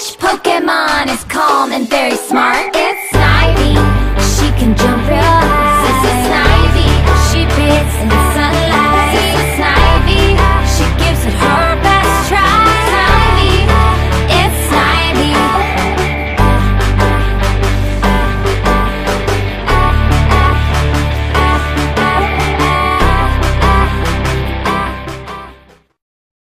Which Pokemon is calm and very smart?